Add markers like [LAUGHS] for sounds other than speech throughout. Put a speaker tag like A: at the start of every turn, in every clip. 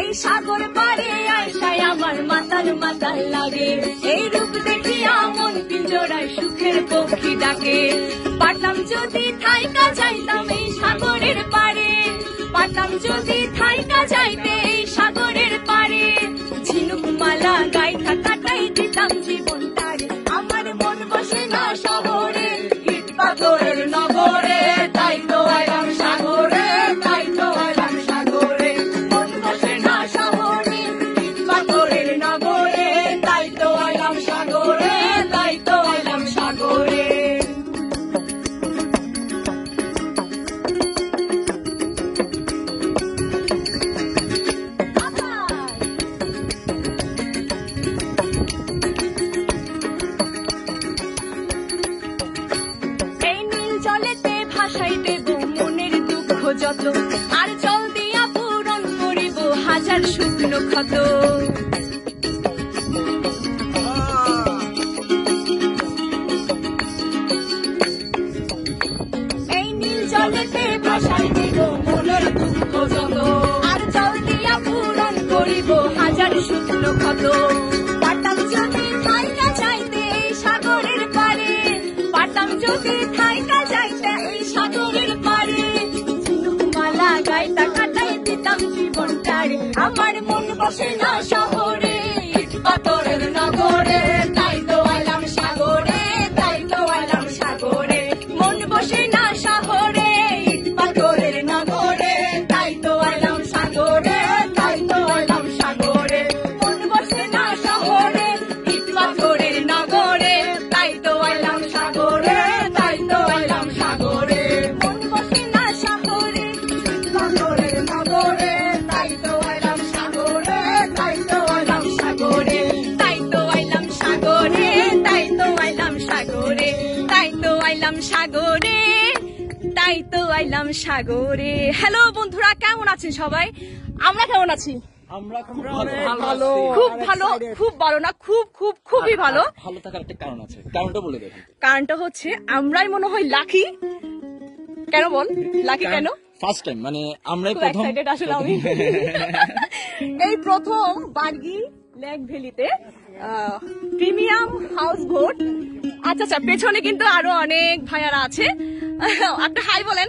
A: এই সাগর পারে আয়সায় আমার মাতাল মাতাল লাগে। এই রূপ দেখিয়া মন পিঞ্জরায় সুখের পক্ষী ডাকে। পারতাম যদি থাইকা যাইতাম এই সাগরের পারে পারতাম যদি থাইকা যাইতে যত। আর জল দিয়া পূরণ করিব হাজার শুকনো ক্ষত। এই নীল জলেতে দেব মনের দুঃখ যত। আর জল দিয়া পূরণ করিব হাজার শুকনো ক্ষত। গাইতা কাটাই দিতাম জীবনটারে। আমার মন বসে না শহরে পাথরের নগরে। আইলাম সাগরে। হ্যালো বন্ধুরা কেমন আছেন সবাই? আমরা কেমন আছি?
B: আমরা খুব ভালো।
A: খুব ভালো খুব ভালো না খুব খুব খুবই ভালো।
B: ভালো থাকার একটা কারণ আছে। কারণটা বলে দেখুন
A: কারণটা হচ্ছে আমরাই মনে হয় লাকি কেন বল? লাকি কেন?
B: ফার্স্ট টাইম মানে আমরাই
A: খুব
B: প্রথম।
A: এক্সাইটেড আসলে আমি। [LAUGHS] এই প্রথম বার্গি লেক ভ্যালিতে প্রিমিয়াম হাউস বোট। আচ্ছা আচ্ছা পেছনে কিন্তু আরও অনেক ভাইয়ারা আছে। [LAUGHS] একটা হাই বলেন।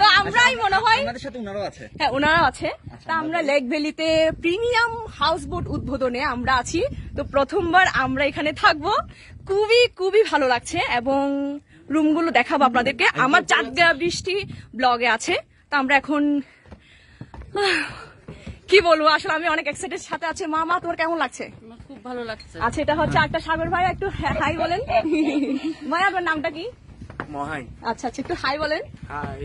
A: তো আমরাই মনে হয়
B: আমাদের সাথে ওনারও আছে।
A: হ্যাঁ ওনারা আছে। তা আমরা লেক ভ্যালিতে প্রিমিয়াম হাউস বোট উদ্বোধনে আমরা আছি। তো প্রথমবার আমরা এখানে থাকব। খুবই খুবই ভালো লাগছে এবং রুমগুলো দেখাবো আপনাদেরকে। আমার চাঁদগা বৃষ্টি ব্লগে আছে। তো আমরা এখন কি বলব আসলে আমি অনেক এক্সাইটেড সাথে আছে। মা মা তোমার কেমন লাগছে?
C: খুব ভালো লাগছে।
A: আচ্ছা এটা হচ্ছে একটা সাগর ভাই একটু হাই বলেন। [LAUGHS] ভাই আপনার নামটা কি?
B: মহাই।
A: আচ্ছা আচ্ছা একটু হাই বলেন।
B: হাই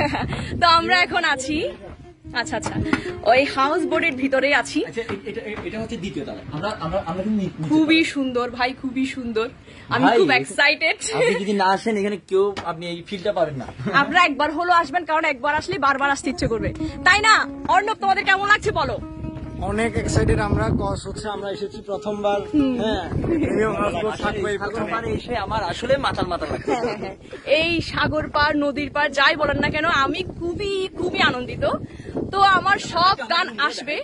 B: [LAUGHS]
A: তো আমরা এখন আছি আচ্ছা আচ্ছা ওই হাউস বোর্ডের ভিতরেই আছি।
B: আচ্ছা এটা হচ্ছে দ্বিতীয় তলা আমরা আমরা আমরা কিন্তু নি- নিচে
A: খুবই সুন্দর ভাই খুবই সুন্দর। আমি খুব এক্সাইটেড
B: আপনি যদি না আসেন এখানে কেউ আপনি এই ফিলটা পাবেন না। [LAUGHS]
A: আপনারা একবার হলো আসবেন কারণ একবার আসলে বারবার আসতে ইচ্ছে করবে। তাই না? অর্ণব তোমাদের কেমন লাগছে বলো?
D: অনেক এক্সাইটেড আমরা কস হচ্ছে আমরা এসেছি প্রথমবার। হ্যাঁ
B: এসে আমার আসলে মাতাল লাগছে
A: হ্যাঁ, হ্যাঁ, হ্যাঁ। এই সাগর পার নদীর পার যাই বলেন না কেন আমি খুবই খুবই আনন্দিত। তো আমার সব গান আসবে।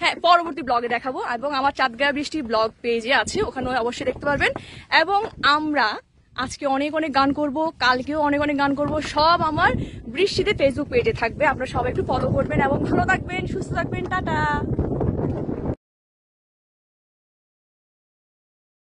A: হ্যাঁ পরবর্তী ব্লগে দেখাবো। এবং আমার চাঁদগাঁয়া বৃষ্টি ব্লগ পেজে আছে ওখানে অবশ্যই দেখতে পারবেন। এবং আমরা আজকে অনেক অনেক গান করব কালকেও অনেক অনেক গান করব। সব আমার বৃষ্টিতে ফেসবুক পেজে থাকবে। আপনারা সবাই একটু ফলো করবেন এবং ভালো থাকবেন সুস্থ থাকবেন টাটা।